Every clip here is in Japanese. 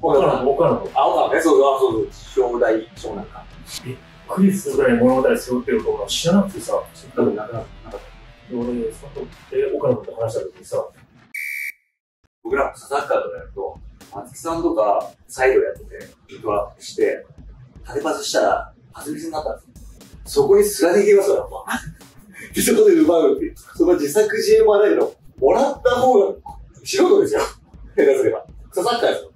岡野と、岡野と。あ、岡野ね、そうそう、あそう正代、湘南か。クリスぐらい物語背負ってると俺は知らなくてさ、多分なくなった。で俺、そのえ岡野と話した時にさ、僕らもサッカーとかやると、松木さんとかサイドやってて、ドラフトして、縦パスしたら、パスミスになったんですよ。そこにスラでいけますよ、やっぱ。で、そこで奪うっていう。その自作自演もあるけど、もらった方が素人ですよ。下手すれば。サッカーですよ。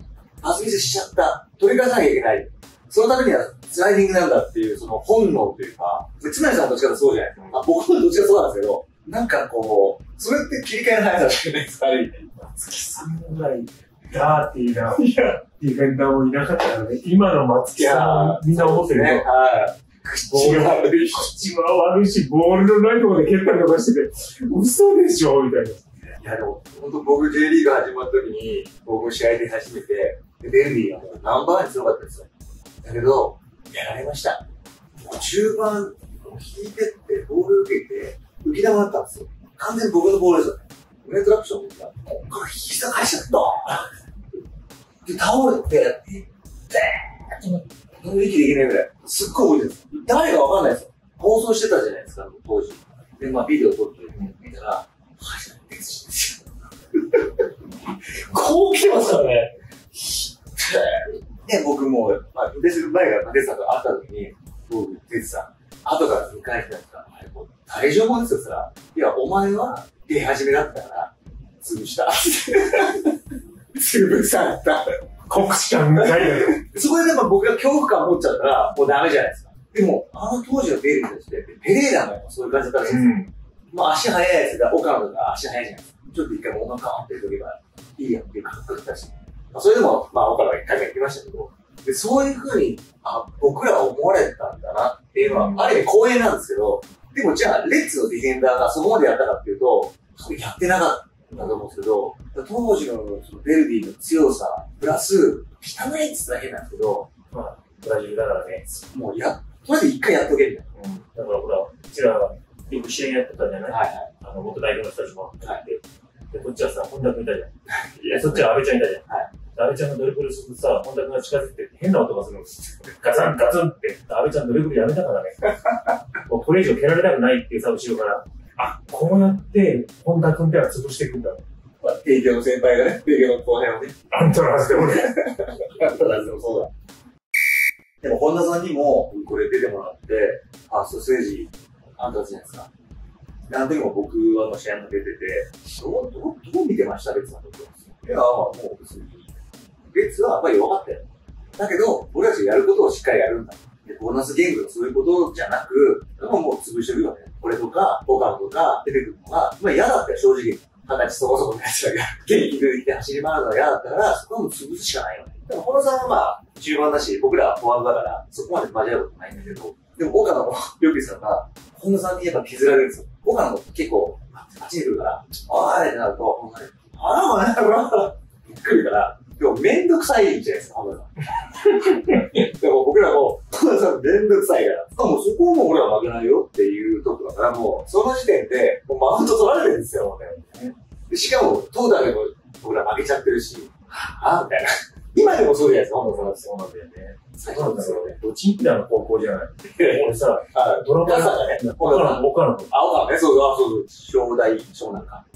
パスミスしちゃった。取り返さなきゃいけない。そのためにはスライディングなんだっていう、その本能というか、でつなりさんのどっちそうじゃないですか。あ僕もどっちかそうなんですけど、なんかこう、それって切り替えの速さじゃないですか、ある意味。松木さんぐらいダーティーなディフェンダーもいなかったからね、今の松木さん、みんな思ってるよ。ね。はい。口が悪い。口は悪いし、ボールのないところで蹴ったりとかしてて、嘘でしょみたいな。いやでも、本当僕 J リーグ始まった時に、僕試合で始めて、でベルディがもうナンバーワン強かったですよ。だけど、やられました。中盤、引いてって、ボール受けて、浮き球だったんですよ。完全に僕のボールですよね。胸トラクションが、こっから膝返しちゃった。で、倒れて、いってーっと、息できないぐらい。すっごい覚えてるんです。誰かわかんないですよ。放送してたじゃないですか、当時。で、まあ、ビデオ撮って見たら、初めてですよ。こう来てますからね。で、僕も、まあ、です前が出てたと会った時に、僕出てた。後から見返してたんですかあれもう大丈夫ですよ、そら。いや、お前は出始めだったから、潰した。潰された。国士舘みたいだよ。そこで僕が恐怖感持っちゃったら、もうダメじゃないですか。でも、あの当時のベルギーたちって、ペレーラもそういう感じだったらしいんですよ。ん。まあ足速いやつが、岡野とか足速いじゃないですか。ちょっと一回もうお腹って言っとけばいいやっていう感覚だし。まあ、それでも、まあ岡野が一回目言ってましたけど、で、そういうふうに、あ、僕らは思われたんだなっていうのは、うんある意味光栄なんですけど、でもじゃあ、レッツのディフェンダーがそこまでやったかっていうと、そうやってなかったと思うんですけど、当時のそのベルディの強さ、プラス、汚いって言ったら変なんですけど、まあ、ブラジルだからね。もうや、とりあえず一回やっとけみたいうん。だからほら、うちら、よく試合やってたじゃない？な。はいはい。あの、元代表の人たちも入って、で、こっちはさ、本田君いたじゃん。いやそっちは安倍ちゃんいたじゃん。はい安倍ちゃんがドリブルするとさ、本田君が近づいて変な音がするの。ガツンガツンって。安倍ちゃんドリブルやめたからね。もうこれ以上蹴られたくないっていうさ、後ろから。あ、こうやって、本田君ってのは潰していくんだ。まあ、帝京の先輩がね、帝京の後輩をね、アントラーズでもね。そうだ、でもそうだ。でも、本田さんにも、これ出てもらって、ファーストステージ、あんたじゃないですか。であの時も僕は試合も出てて、どう、どう、どう見てました別の時は。いや、もう別に、別はやっぱり弱かったよ。だけど、俺たちがやることをしっかりやるんだ。で、ボーナスゲームとかそういうことじゃなく、でももう潰してるよね。これとか、ボカンとか出てくるのが、まあ嫌だったよ、正直。二十歳そこそこのやつらが元気抜いて走り回るのが嫌だったから、そこはもう潰すしかないよね。でも、本田さんはまあ、中盤だし、僕らはフォワードだから、そこまで交わることないんだけど、でも、岡野もよく言ってたのが、本田さんにやっぱ削られるんですよ。岡野も結構、あっちに来るから、おいってなると、本当に、あら、お前、来るから、でもめんどくさいじゃないですか、本田さん。でも僕らも、本田さんめんどくさいから、あもうそこはもう俺は負けないよっていうとこだから、もう、その時点で、もうマウント取られてるんですよ、ね。でしかも、トータルでも僕ら負けちゃってるし、はぁみたいな。今でもそうじゃないですか、本田さんは。そうなんだよね。最そうなんだ初ですよね。。よどっちに来たの高校じゃない。俺さ、はい。ドラマがね、岡野、岡野とあ、岡野ね、そうそう、そうそう、正代、湘南か。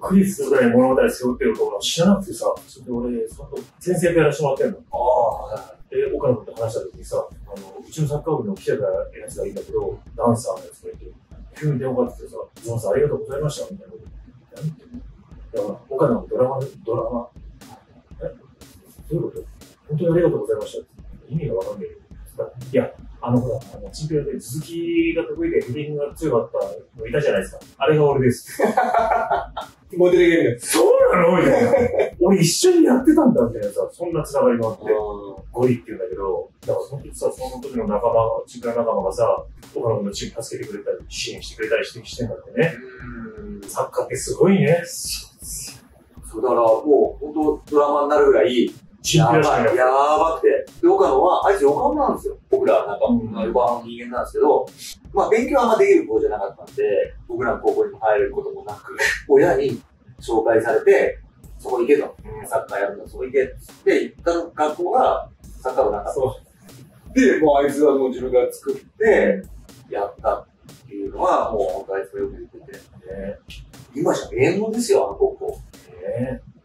クリスぐらい物語背負ってると俺知らなくてさ、それで俺、その先生とやらせてもらってんの。ああ、で、岡野君と話した時にさ、あの、うちのサッカー部の来てたやつがいいんだけど、ダンサーのやつがいて、急に電話かかってさ、ゾンさんありがとうございました、みたいなこと。何言ってんのだから、岡野のドラマで、ドラマ、えどういうこと？本当にありがとうございました。意味がわかんないよ。いや、あのほら、あの、チンピラで続きが得意でヘディングが強かったのいたじゃないですか。あれが俺です。モデルゲーム。そうなの？みたいな。俺一緒にやってたんだみたいなさ、そんな繋がりもあって。ゴリって言うんだけど、だからその時さ、その時の仲間、チンピラ仲間がさ、岡野君のチーム助けてくれたり、支援してくれたりしてしてんだってね。うん。サッカーってすごいね。そう、だからもう、本当ドラマになるぐらい、チンピラしかいやばくて。で、岡野は、あいつ横浜なんですよ。僕らはなんか、うん横浜の人間なんですけど、まあ、勉強はあんまできる子じゃなかったんで、僕らの高校にも入れることもなく、親に紹介されて、そこ行けと。サッカーやるんだ、そこ行け。で、行った学校が、サッカー部なかった。で、もうあいつはもう自分が作って、やったっていうのは、もう本当あいつがよく言ってて。ね今じゃ名門ですよ、あの高校。ねで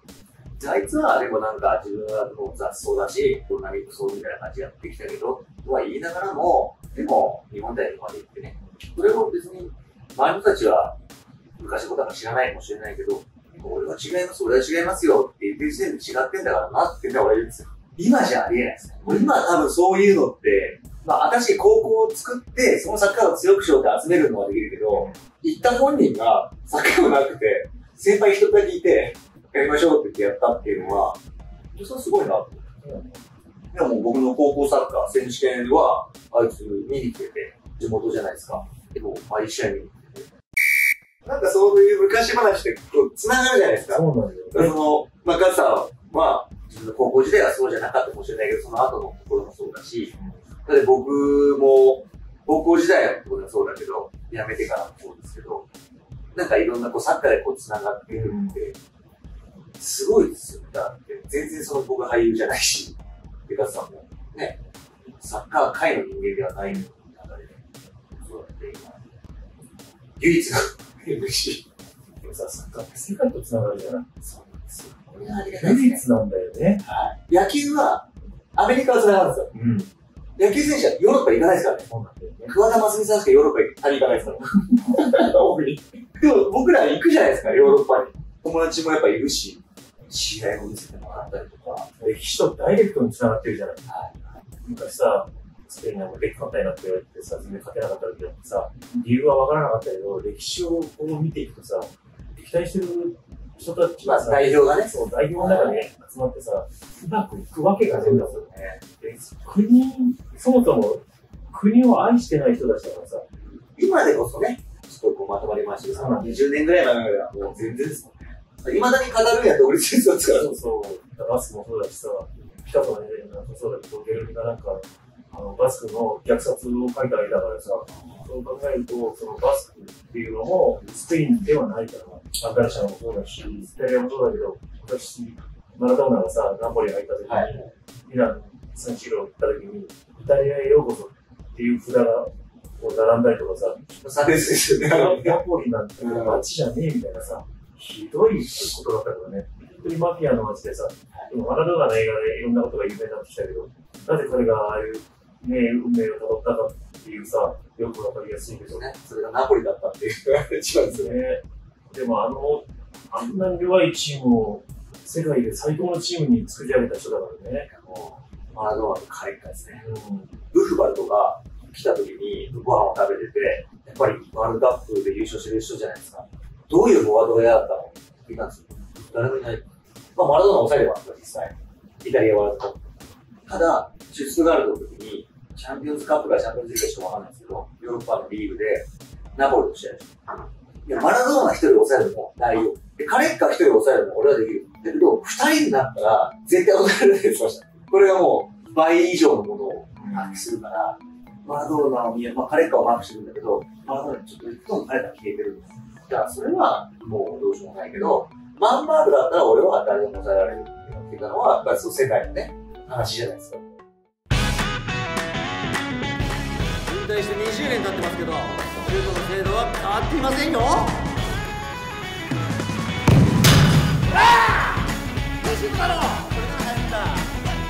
あいつは、でもなんか自分はもう雑草だし、こんなにクソみたいな感じやってきたけど、とは言いながらも、でも、日本代表まで行ってね、それを別に、周りの人たちは、昔のことは知らないかもしれないけど、俺は違います、俺は違いますよって言ってる時点で違ってんだからなっていうのは俺は言うんですよ。今じゃありえないですね。もう今多分そういうのって、まあ私高校を作って、そのサッカーを強くしようって集めるのはできるけど、行った本人がサッカー部なくて、先輩一人だけいて、やりましょうって言ってやったっていうのは、それすごいなと思って。でも僕の高校サッカー選手権は、あいつ見に来てて、地元じゃないですか。でも毎試合見に来てて。なんかそういう昔話ってこう繋がるじゃないですか。そうなんだよね。その、まあ、ガッサーは、自分の高校時代はそうじゃなかったかもしれないけど、その後のところもそうだし、だって僕も、高校時代のところもそうだけど、辞めてからもそうですけど、なんかいろんなこうサッカーでこう繋がっていくって、すごいですよね。だって、全然その僕は俳優じゃないし、で、ガッサーもね、サッカー界の人間ではないのに、中で、そうやって今、唯一の MC。でもさ、サッカーって世界と繋がるじゃない。そうなんですよ。これがありがたいですね。唯一なんだよね。はい。野球は、アメリカは繋がるんですよ。うん。野球選手はヨーロッパ行かないですからね。そうなんだよね。桑田真澄さんしかヨーロッパ行旅行かないですから。でも僕ら行くじゃないですか、ヨーロッパに。友達もやっぱいるし、試合も見せてもらったりとか。歴史とダイレクトに繋がってるじゃない。はい。昔さ、スペインなんか別艦隊になって言われてさ、全然勝てなかった時だってさ、理由は分からなかったけど、歴史をこう見ていくとさ、敵対してる人たちまあがさ、代表がね。そう、代表の中で集まってさ、うまくいくわけがないんだもんね。で国、そもそも国を愛してない人たちだからさ、今でこそね、ちょっとこうまとまりましたけど、そうなん20年ぐらい前まではもう全然ですもんね。未だに語るんや独立戦争ですから。そうそう、バスクもそうだしさ、ピカソの絵なんかそうだけど、ゲルニカなんか、あのバスクの虐殺を描いた絵だからさ、そう考えると、そのバスクっていうのもスペインではないから、アンダルシャンもそうだし、イタリアもそうだけど、私、マラドーナがさ、ナポリ入った時に、はいミラン、サンチーロ行った時に、イタリアへようこそっていう札がこう並んだりとかさ、差別ですよね。ナポリなんて街じゃねえみたいなさ、ひどいことだったからね。本当にマフィアの街でさ、でもマラドーナの映画でいろんなことが有名になってきたけど、なぜ彼がああいう、ね、運命を辿ったかっていうさ、よくわかりやすいけどね。ね、それがナポリだったっていうのが一番ですよね。でもあの、あんなに弱いチームを世界で最高のチームに作り上げた人だからね。マラドーナの彼かですね。うんブフバルとか来た時にご飯を食べてて、やっぱりワールドカップで優勝してる人じゃないですか。どういうフォワードが嫌だったの？聞いたんですよ。誰もいない。まあ、マラドーナ抑えれば実際。イタリアワールドカップ。ただ、シュツトガルトの時に、チャンピオンズカップかチャンピオンズリーグかしかわかんないんですけど、ヨーロッパのリーグで、ナポリと試合した。いや、マラドーナ一人抑えるのも大丈夫。で、カレッカ一人抑えるのも俺はできる。だけど、二人になったら、絶対抑えられるって言ってました。これがもう、倍以上のものを発揮するから、マラドーナを見え、まあ、カレッカをマークしてるんだけど、マラドーナにちょっと行くとカレッカ消えてるんです。だから、それはもうどうしようもないけど、マンバーグだったら俺は誰でも抑えられるって言ってたのは、やっぱりその世界のね、話じゃないですか。引退して20年経ってますけどシュートの精度は変わっていませんよ。ああシュートだろ